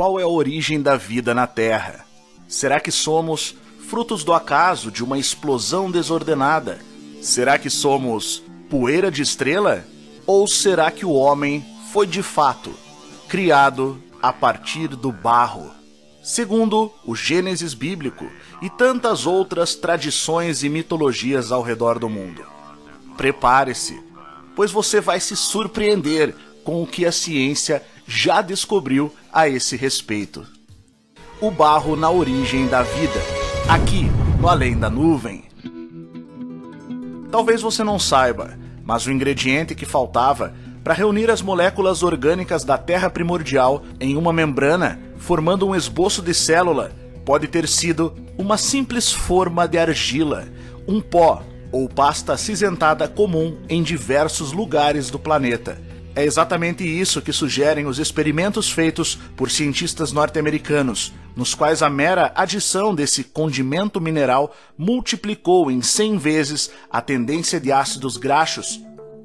qual é a origem da vida na Terra? Será que somos frutos do acaso de uma explosão desordenada? Será que somos poeira de estrela? Ou será que o homem foi de fato criado a partir do barro? Segundo o Gênesis bíblico e tantas outras tradições e mitologias ao redor do mundo. Prepare-se, pois você vai se surpreender com o que a ciência já descobriu a esse respeito. O barro na origem da vida, aqui no Além da Nuvem. Talvez você não saiba, mas o ingrediente que faltava para reunir as moléculas orgânicas da Terra primordial em uma membrana, formando um esboço de célula, pode ter sido uma simples forma de argila, um pó ou pasta acinzentada comum em diversos lugares do planeta é exatamente isso que sugerem os experimentos feitos por cientistas norte-americanos, nos quais a mera adição desse condimento mineral multiplicou em 100 vezes a tendência de ácidos graxos,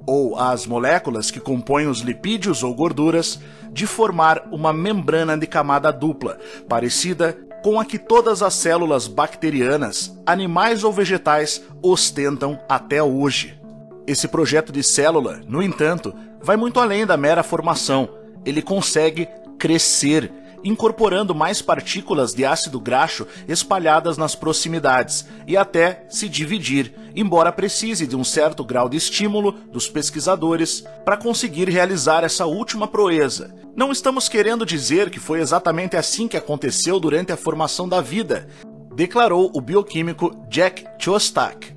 ou as moléculas que compõem os lipídios ou gorduras, de formar uma membrana de camada dupla, parecida com a que todas as células bacterianas, animais ou vegetais ostentam até hoje. Esse projeto de célula, no entanto, vai muito além da mera formação. Ele consegue crescer, incorporando mais partículas de ácido graxo espalhadas nas proximidades e até se dividir, embora precise de um certo grau de estímulo dos pesquisadores para conseguir realizar essa última proeza. Não estamos querendo dizer que foi exatamente assim que aconteceu durante a formação da vida, declarou o bioquímico Jack Chostak,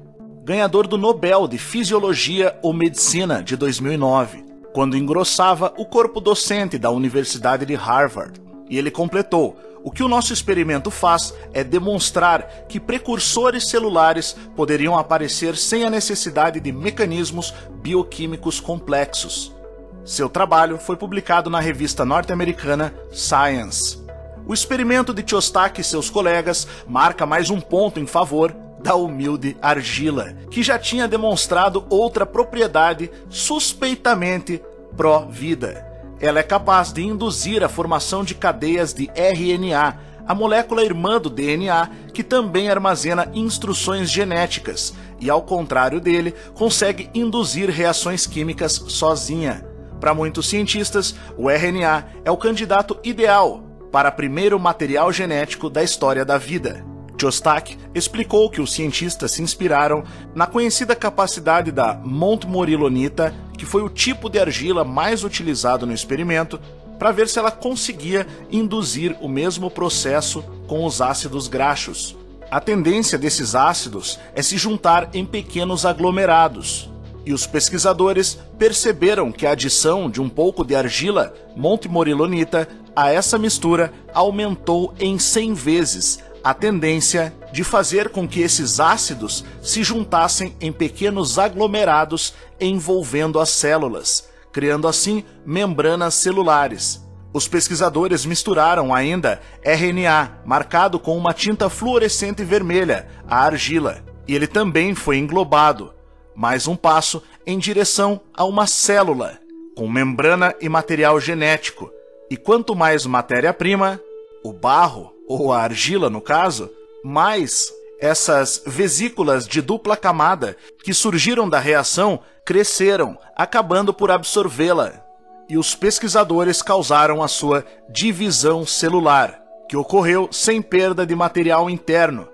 ganhador do Nobel de Fisiologia ou Medicina de 2009 quando engrossava o corpo docente da Universidade de Harvard. E ele completou: o que o nosso experimento faz é demonstrar que precursores celulares poderiam aparecer sem a necessidade de mecanismos bioquímicos complexos. Seu trabalho foi publicado na revista norte-americana Science. O experimento de Chostak e seus colegas marca mais um ponto em favor da humilde argila, que já tinha demonstrado outra propriedade suspeitamente pró-vida. Ela é capaz de induzir a formação de cadeias de RNA, a molécula irmã do DNA, que também armazena instruções genéticas, e ao contrário dele, consegue induzir reações químicas sozinha. Para muitos cientistas, o RNA é o candidato ideal para primeiro material genético da história da vida. Jostak explicou que os cientistas se inspiraram na conhecida capacidade da montmorilonita, que foi o tipo de argila mais utilizado no experimento, para ver se ela conseguia induzir o mesmo processo com os ácidos graxos. A tendência desses ácidos é se juntar em pequenos aglomerados, e os pesquisadores perceberam que a adição de um pouco de argila montmorilonita a essa mistura aumentou em 100 vezes a tendência de fazer com que esses ácidos se juntassem em pequenos aglomerados envolvendo as células, criando assim membranas celulares. Os pesquisadores misturaram ainda RNA, marcado com uma tinta fluorescente vermelha, a argila, e ele também foi englobado. Mais um passo em direção a uma célula, com membrana e material genético. E quanto mais matéria-prima, o barro ou a argila no caso, mais essas vesículas de dupla camada que surgiram da reação cresceram, acabando por absorvê-la. E os pesquisadores causaram a sua divisão celular, que ocorreu sem perda de material interno.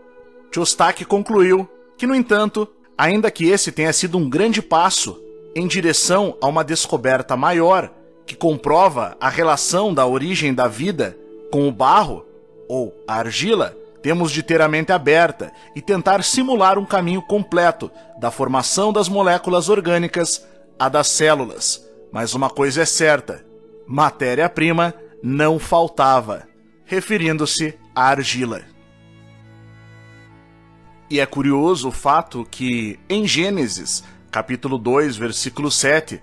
Chostak concluiu que, no entanto, ainda que esse tenha sido um grande passo em direção a uma descoberta maior, que comprova a relação da origem da vida com o barro, ou a argila, temos de ter a mente aberta e tentar simular um caminho completo da formação das moléculas orgânicas à das células. Mas uma coisa é certa: matéria-prima não faltava, referindo-se à argila. E é curioso o fato que, em Gênesis, capítulo 2, versículo 7,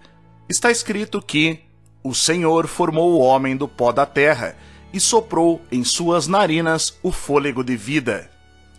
está escrito que o Senhor formou o homem do pó da terra e soprou em suas narinas o fôlego de vida.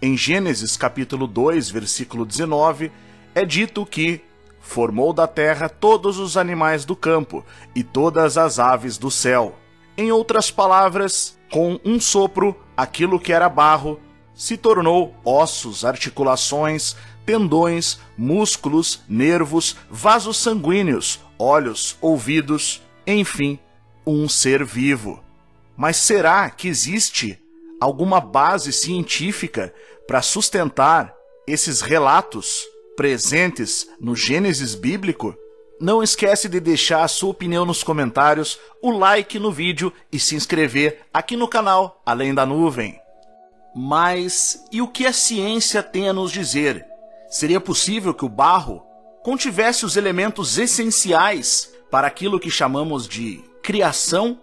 Em Gênesis capítulo 2, versículo 19, é dito que formou da terra todos os animais do campo e todas as aves do céu. Em outras palavras, com um sopro, aquilo que era barro se tornou ossos, articulações, tendões, músculos, nervos, vasos sanguíneos, olhos, ouvidos, enfim, um ser vivo. Mas será que existe alguma base científica para sustentar esses relatos presentes no Gênesis bíblico? Não esquece de deixar a sua opinião nos comentários, o like no vídeo e se inscrever aqui no canal Além da Nuvem. Mas e o que a ciência tem a nos dizer? Seria possível que o barro contivesse os elementos essenciais para aquilo que chamamos de criação?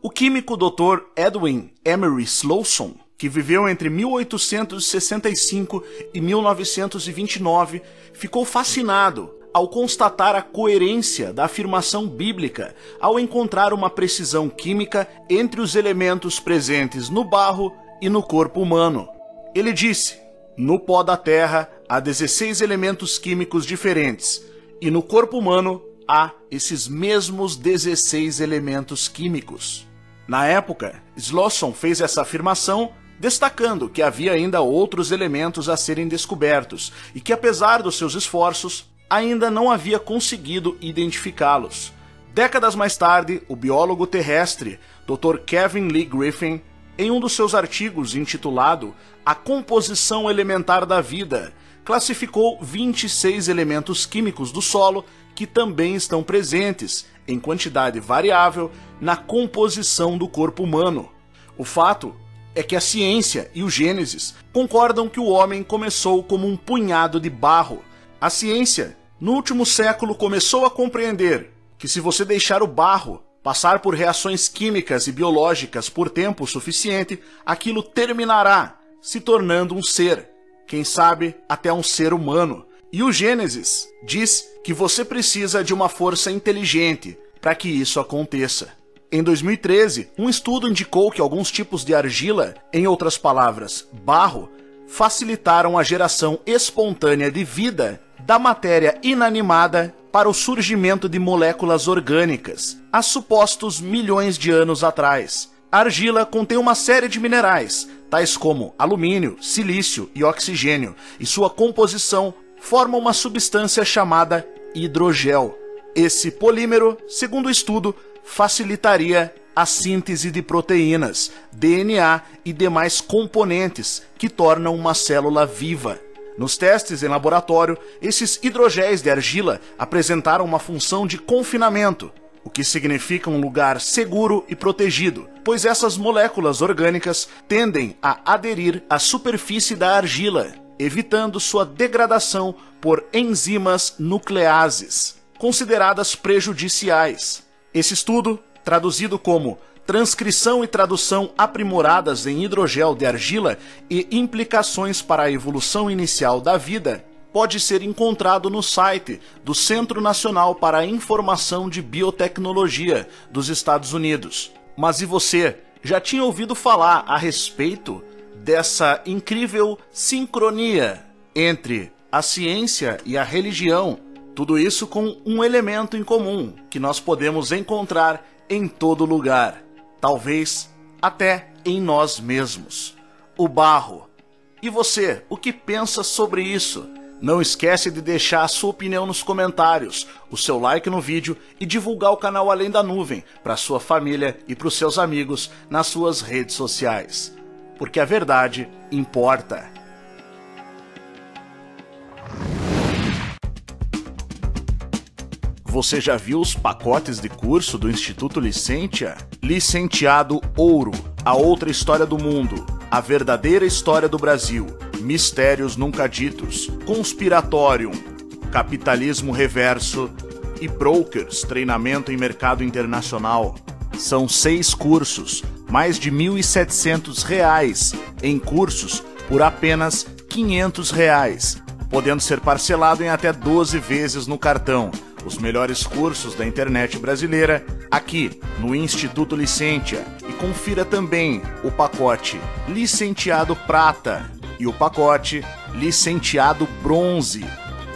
O químico Dr. Edwin Emery Slowson, que viveu entre 1865 e 1929, ficou fascinado ao constatar a coerência da afirmação bíblica, ao encontrar uma precisão química entre os elementos presentes no barro e no corpo humano. Ele disse: No pó da terra há 16 elementos químicos diferentes, e no corpo humano há esses mesmos 16 elementos químicos. Na época, Slosson fez essa afirmação destacando que havia ainda outros elementos a serem descobertos e que, apesar dos seus esforços, ainda não havia conseguido identificá-los. Décadas mais tarde, o biólogo terrestre Dr. Kevin Lee Griffin, em um dos seus artigos intitulado A Composição Elementar da Vida, classificou 26 elementos químicos do solo que também estão presentes, em quantidade variável, na composição do corpo humano. O fato é que a ciência e o Gênesis concordam que o homem começou como um punhado de barro. A ciência, no último século, começou a compreender que se você deixar o barro passar por reações químicas e biológicas por tempo suficiente, aquilo terminará se tornando um ser, quem sabe até um ser humano. E o Gênesis diz que você precisa de uma força inteligente para que isso aconteça. Em 2013, um estudo indicou que alguns tipos de argila, em outras palavras, barro, facilitaram a geração espontânea de vida da matéria inanimada para o surgimento de moléculas orgânicas, há supostos milhões de anos atrás. A argila contém uma série de minerais, tais como alumínio, silício e oxigênio, e sua composição forma uma substância chamada hidrogel. Esse polímero, segundo o estudo, facilitaria a síntese de proteínas, DNA e demais componentes que tornam uma célula viva. Nos testes em laboratório, esses hidrogéis de argila apresentaram uma função de confinamento, o que significa um lugar seguro e protegido, pois essas moléculas orgânicas tendem a aderir à superfície da argila, evitando sua degradação por enzimas nucleases, consideradas prejudiciais. Esse estudo, traduzido como transcrição e tradução aprimoradas em hidrogel de argila e implicações para a evolução inicial da vida, pode ser encontrado no site do Centro Nacional para a Informação de Biotecnologia dos Estados Unidos. Mas e você? Já tinha ouvido falar a respeito dessa incrível sincronia entre a ciência e a religião tudo isso com um elemento em comum que nós podemos encontrar em todo lugar, talvez até em nós mesmos: o barro. E você, o que pensa sobre isso? Não esquece de deixar a sua opinião nos comentários, o seu like no vídeo e divulgar o canal Além da Nuvem para sua família e para os seus amigos nas suas redes sociais. Porque a verdade importa. Você já viu os pacotes de curso do Instituto Licentia? Licenciado Ouro, a outra história do mundo, a verdadeira história do Brasil, mistérios nunca ditos, conspiratorium, capitalismo reverso e brokers, treinamento em mercado internacional. São seis cursos, mais de R$ 1.700 em cursos por apenas 500 reais, podendo ser parcelado em até 12 vezes no cartão os melhores cursos da internet brasileira aqui no Instituto Licentia e confira também o pacote Licenciado Prata e o pacote Licenciado Bronze,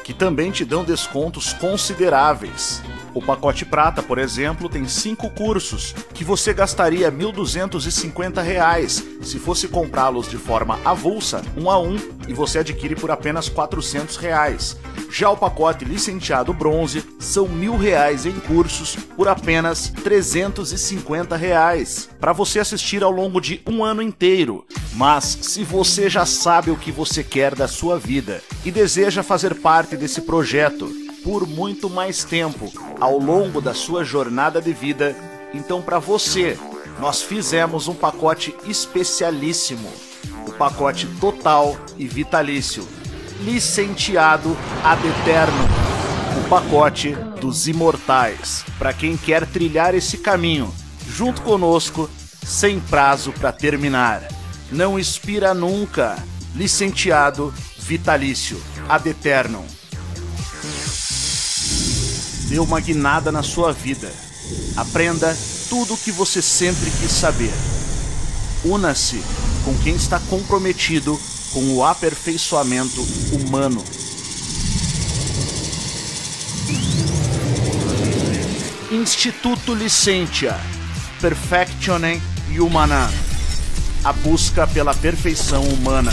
que também te dão descontos consideráveis. O pacote prata, por exemplo, tem cinco cursos que você gastaria 1.250 reais se fosse comprá-los de forma avulsa, um a um, e você adquire por apenas 400 reais. Já o pacote licenciado bronze são mil reais em cursos por apenas 350 reais para você assistir ao longo de um ano inteiro. Mas se você já sabe o que você quer da sua vida e deseja fazer parte desse projeto por muito mais tempo ao longo da sua jornada de vida, então para você nós fizemos um pacote especialíssimo, o pacote total e vitalício licenciado ad eterno, o pacote dos imortais, para quem quer trilhar esse caminho junto conosco, sem prazo para terminar. Não expira nunca, licenciado vitalício ad eterno. Dê uma guinada na sua vida. Aprenda tudo o que você sempre quis saber. Una-se com quem está comprometido com o aperfeiçoamento humano. Instituto Licentia Perfectionem Humanam a busca pela perfeição humana.